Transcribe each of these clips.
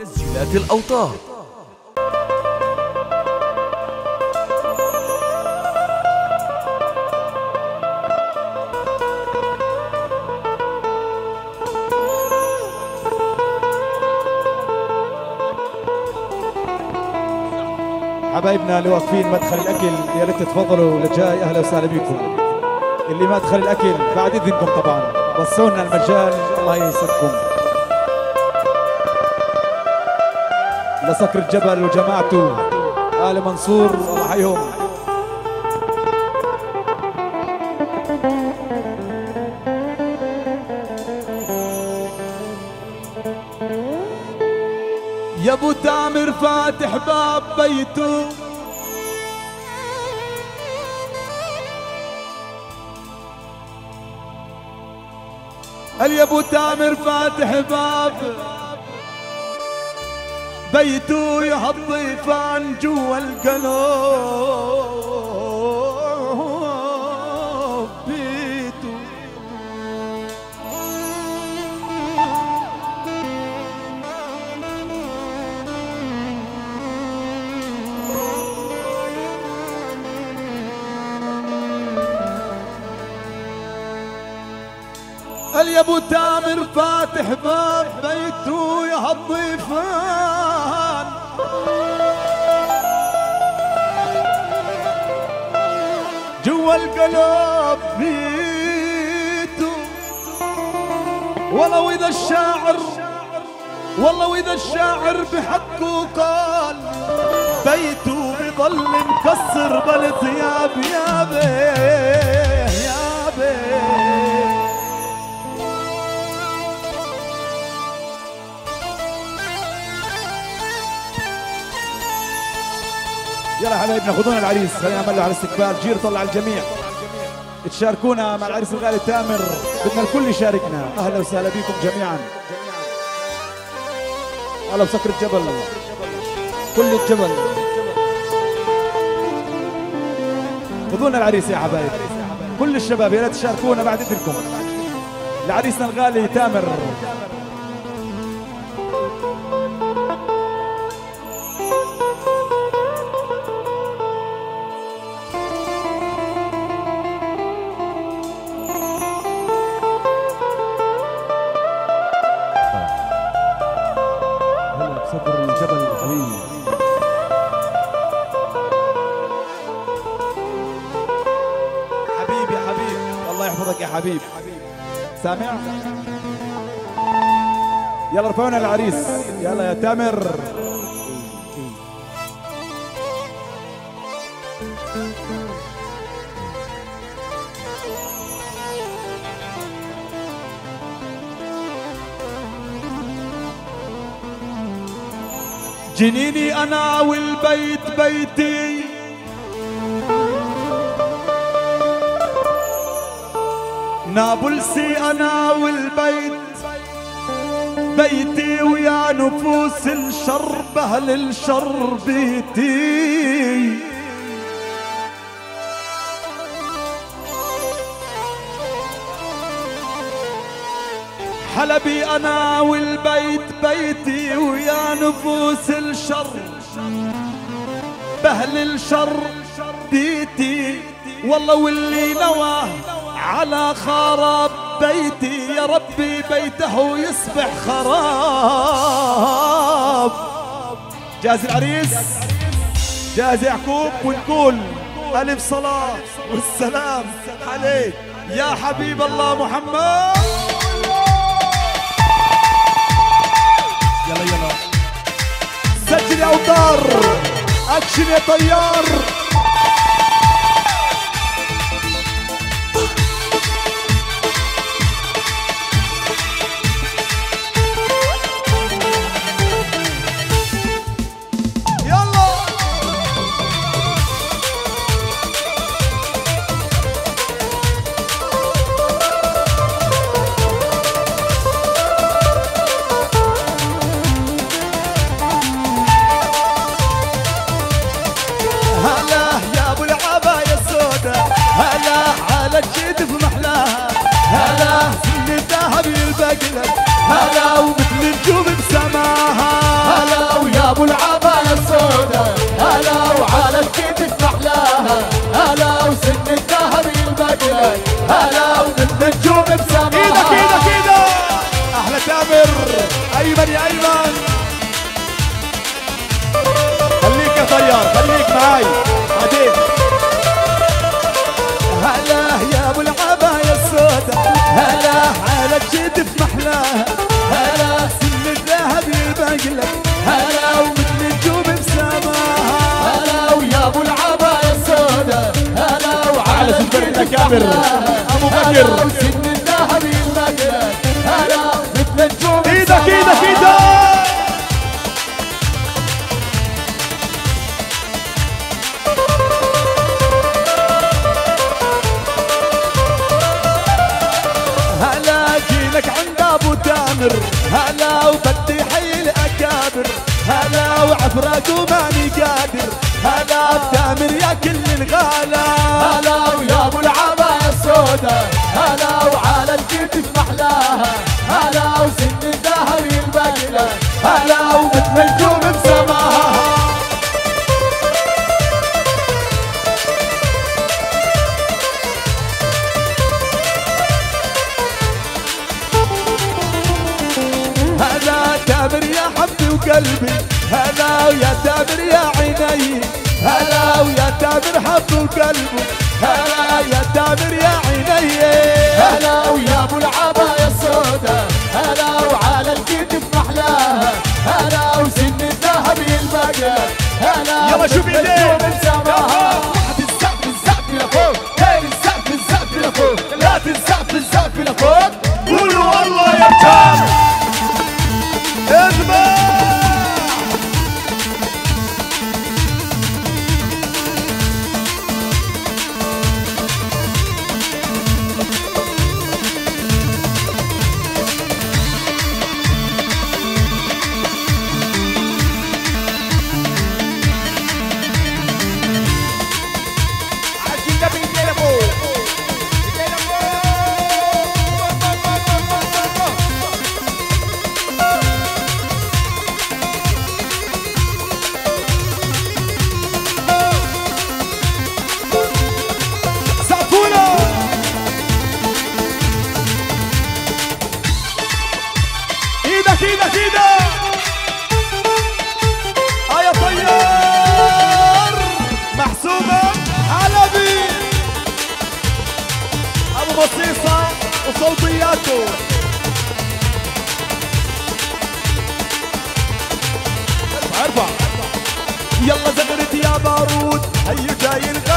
تسجيلات الأوتار. حبايبنا اللي واقفين مدخل الأكل يا ريت تتفضلوا لجاي أهلا وسهلا بكم. اللي مدخل الأكل بعد إذنكم طبعا. وصونا المجال الله يسعدكم لصقر الجبل وجماعته. آل منصور. الله يحييهم يا أبو تامر فاتح باب بيته. قال يا أبو تامر فاتح باب؟ بيته يحط ضيفان جوا القلوب. قال يا أبو تامر فاتح باب بيته يا الضيفان جوا القلب بيته والله واذا الشاعر والله وإذا الشاعر بحقه قال بيته بضل مكسر بلد يا بيابه يلا حبايبنا خذونا العريس. خلينا نعمل له على استقبال جير طلع الجميع. تشاركونا مع العريس الغالي تامر بدنا الكل يشاركنا. أهلا وسهلا بكم جميعا. هلا بسكر الجبل. كل الجبل. خذونا العريس يا حبايب. كل الشباب يا ريت تشاركونا بعد إذنكم. لعريسنا الغالي تامر. يحفظك يا حبيب. سامع؟ يلا رفعونا العريس. يلا يا تامر. جنيني أنا والبيت بيتي. نابلسي أنا والبيت. بيتي ويا نفوس الشر بهل الشر بيتي حلبي أنا والبيت بيتي ويا نفوس الشر بهل الشر بيتي والله واللي نوى على خراب بيتي يا ربي بيته يصبح خراب. جاهز العريس؟ جاهز يعقوب ونقول ألف صلاة والسلام عليك يا حبيب الله محمد. يلا يلا. سجل يا أوتار. أكشن يا طيار. هلا ومثل نجوم بسماها. هلا ويا أبو العالم. جابر أبو بكر. افرق وماني قادر هلا بتامر يا كل الغالة. هلا ويا أبو العباية السوداء. هلا وعلى الكتف محلاها. هلا وسن الذهب ينبقله هلا ومثل نجوم بسماها. تامر يا حبي وقلبي. هلا ويا تامر يا عيني. هلا ويا تامر حبي وقلبي. هلا يا تامر يا عيني. هلا ويا أبو العباية السودا هلا وعلى الكتف محلاها هلا وسن الذهب يلبقى هلا يلا شوف ايديك تنسى بالزقف لفوق قولوا والله يا تامر Are you dying?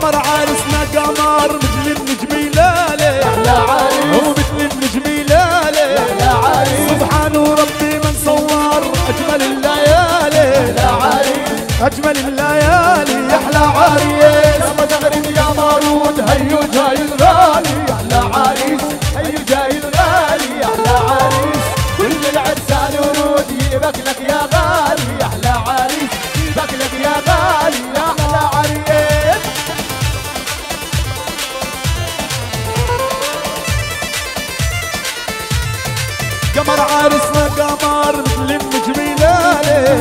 قمر عرسنا قمر مثل النجم لالي أحلى عريس ومثل النجم لالي أحلى عريس سبحان ربي من صور أجمل الليالي. أحلى عريس أجمل الليالي. قمر عارسنا قمر مثل النجم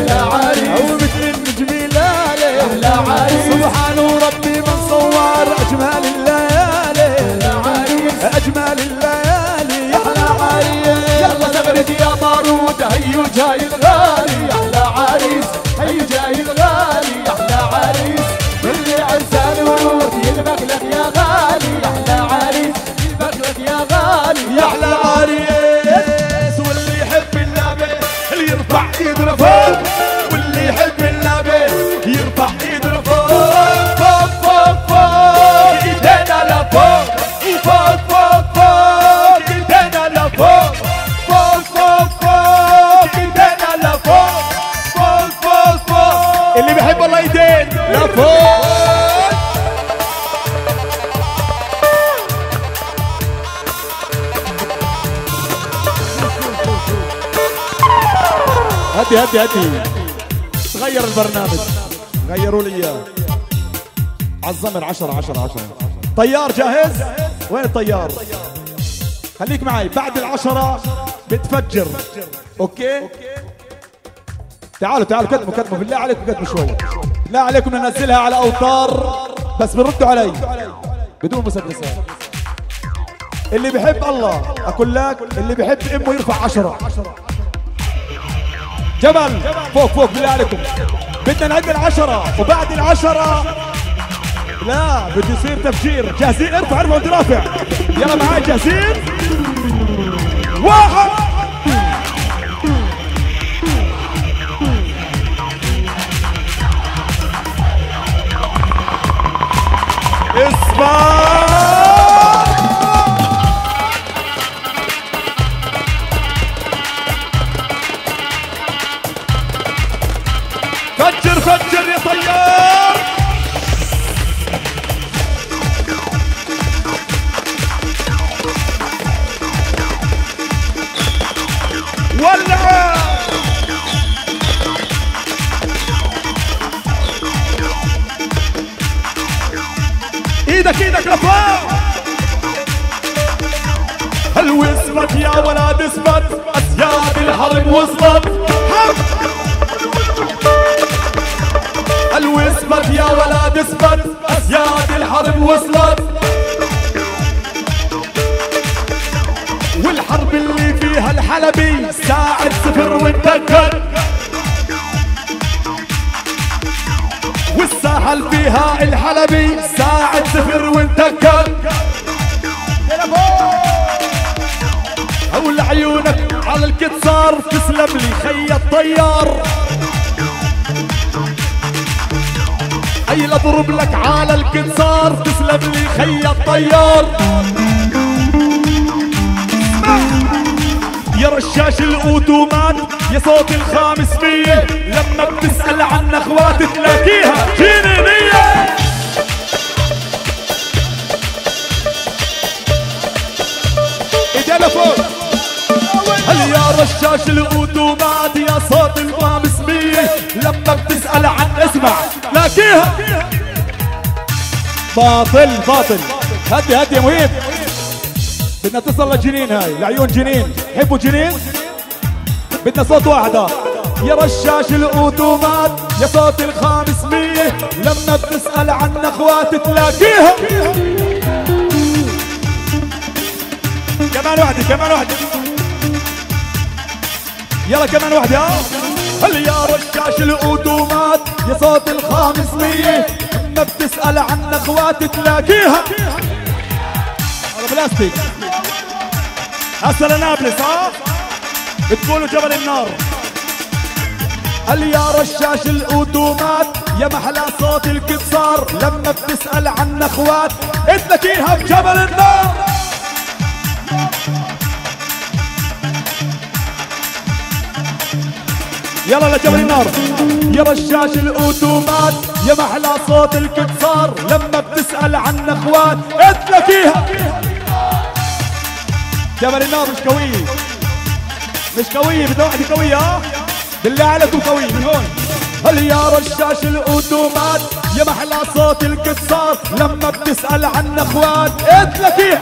لا عارس. أو مثل النجم لا عريس سبحان ربي هدي هدي هدي تغير البرنامج. غيروا لي إياه. عالزمر 10 10 10 طيار جاهز؟ وين الطيار؟ خليك معي. بعد العشرة بتفجر. أوكي؟ تعالوا تعالوا كتبوا كتبوا بالله عليكم كتبوا شوي. لا عليكم ننزلها على أوتار بس بردوا علي. بدون مسدسات. اللي بحب الله أقول لك اللي بحب إمه يرفع عشرة. جبل فوق فوق بالله عليكم بدنا نعد العشرة وبعد العشرة. لا بده يصير تفجير. جاهزين؟ ارفع ارفع وانت رافع. يلا معاي جاهزين؟ واحد. اسمع اللي فيها الحلبي ساعة صفر وانتكت هول عيونك على الكتسار تسلم لي خي الطيار. هي اضرب لك على الكتسار تسلم لي خي الطيار. يا رشاش الاوتومات يا صوت الخامس مية لما بتسأل عن اخوات تلاقيها ايدينا فوق. هل يا رشاش الاوتومات يا صوت الخامس مية لما بتسأل عن اسمع لاقيها باطل باطل. هدي هدي مهيب. بدنا تصل لجنين هاي لعيون جنين. حبوا جنين؟ بدنا صوت واحدة. يا رشاش الأوتومات يا صوت الخامس مية. لما بتسأل عن أخوات تلاقيها كمان واحدة كمان واحدة يلا كمان واحدة ها هل يا رشاش الأوتومات يا صوت الخامس مية. لما بتسأل عن أخوات تلاقيها هذا بلاستيك. هسه لنابلس ها؟ بتقولوا جبل النار. هل يا رشاش الأوتومات؟ يا محلى صوت الكسار لما بتسأل عن أخوات اتلكيها بجبل النار. يلا لجبل النار. يا رشاش الأوتومات يا محلى صوت الكسار لما بتسأل عن أخوات اتلكيها جبل النار مش قوية مش قوية بدنا واحدة قوية ها؟ بالله عليكم قوية من هون. هل يا رشاش الأوتومات؟ يا محلى صوت القصاص. لما بتسأل عن أخوات اتلكيها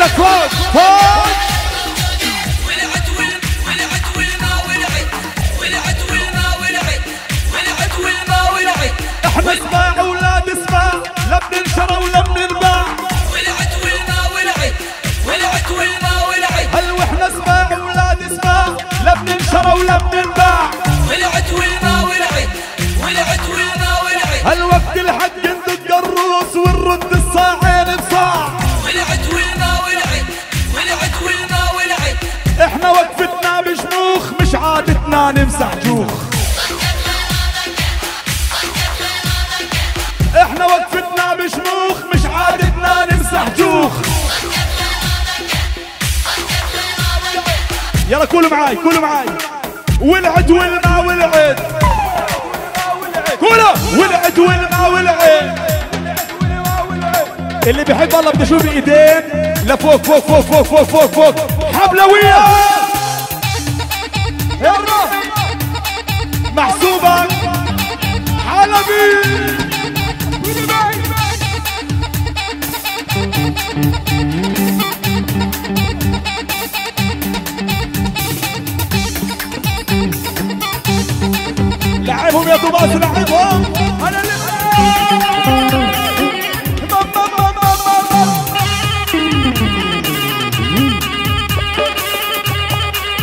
the فوق فوق إحنا اسمع أولاد اسمع لا بننشر ولعت ولنا ولعت ولعت ولنا ولعت هل وإحنا اسمع أولاد لا بننشر ولا بنربع كلوا معاي كلوا معاي. ولعت والما ولعت. كلوا ولعت والما ولعت. اللي بيحب الله بده يشوف ايدين لفوق فوق فوق فوق فوق فوق فوق. حبلوية يلا. محسوبة. حلبي. لعبهم أنا اللي.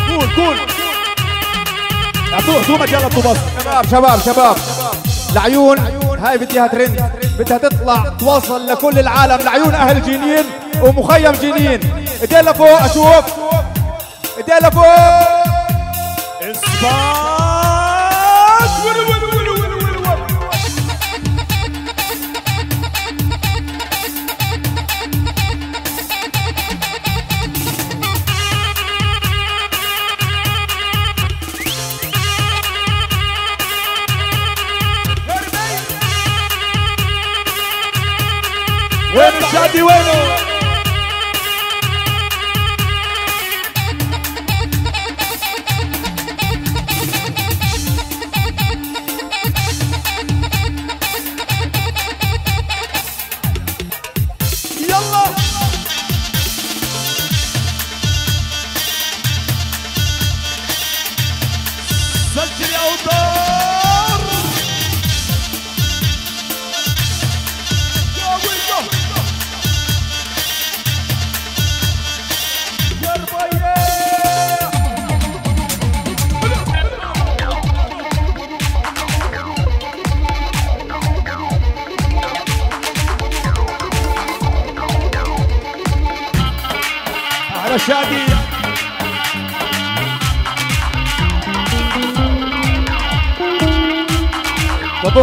قول. قول اعطوه شباب شباب شباب. العيون هاي بديها ترند. بدها تطلع توصل لكل العالم. لعيون أهل جنين ومخيم جنين. ايدين لفوق أشوف. ايدين لفوق.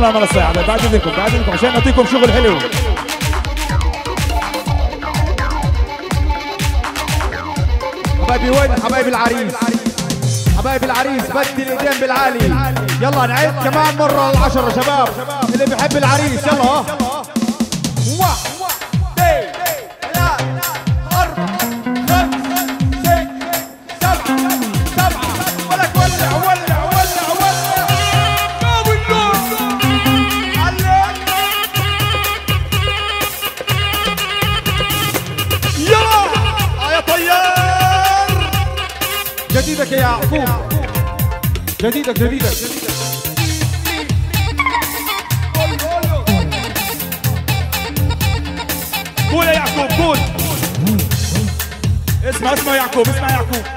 اعطونا المنصة الساعة بعد اذنكم بعد اذنكم عشان نعطيكم شغل حلو. حبايبي وين حبايبي العريس؟ حبايبي العريس بدي الإيدين بالعالي. يلا نعد كمان مرة العشرة شباب. اللي بحب العريس يلا. جديدك جديدك قول يا يعقوب قول اسمع اسمع يعقوب اسمع يعقوب قول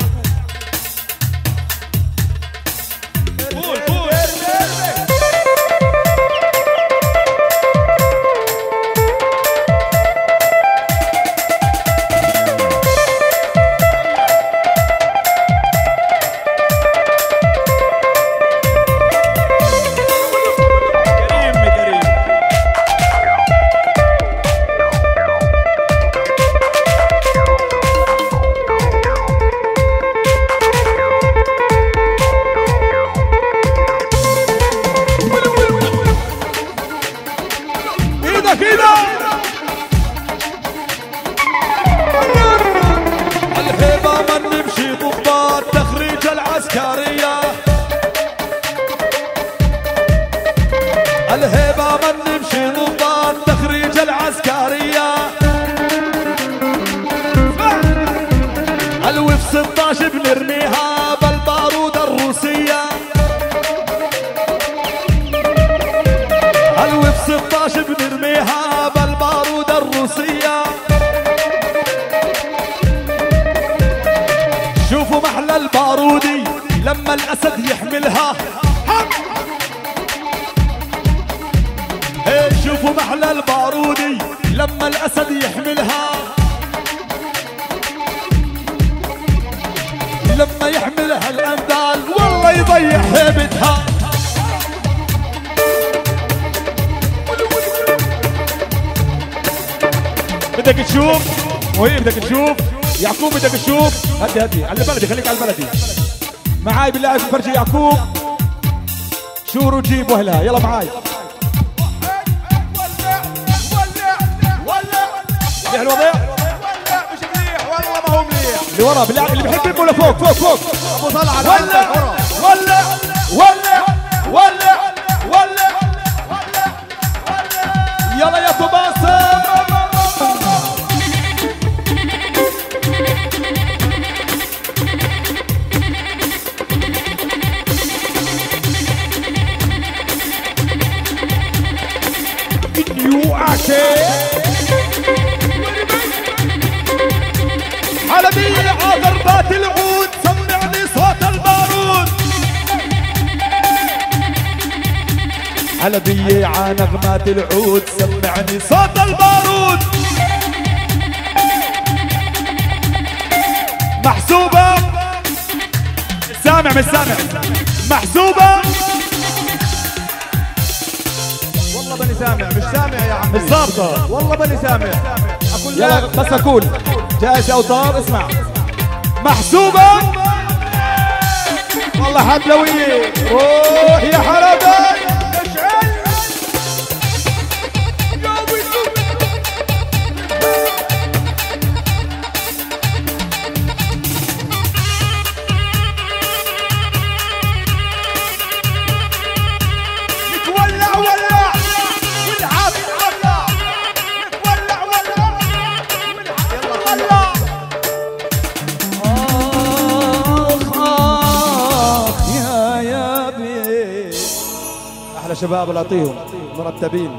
العسكرية الهيبة من نمشي ضباط تخريج العسكرية. الوف 16 بنرميها بالبارود الروسية. الوف 16 بنرميها بالبارود الروسية. شوفوا محلى البارودي. لما الأسد يحملها. شوفوا محلى البارودي لما الأسد يحملها. لما يحملها الانذال والله يضيع هيبتها. بدك تشوف؟ وهي بدك تشوف؟ يعقوب بدك تشوف؟ هدي هدي على البلدي خليك على البلدي. معاي بالله فرجي يعقوب. شوروا جيب وهلا يلا معاي. مليح الوضع. مش مليح والله ما هو مليح اللي ورا اللي بيحب يبقوا لفوق فوق فوق. ابو ولع ولع ولع العود سمعني صوت البارود. حلبية ع نغمات العود سمعني صوت البارود. محسوبة. سامع مش سامع. محسوبة. والله ماني سامع مش سامع يا عم مش ظابطة. والله ماني سامع. يلا بس أقول. جاهز يا اوتار اسمع. محسوبة. والله حدلوية روح يا حلبة شباب العطيهم مرتبين.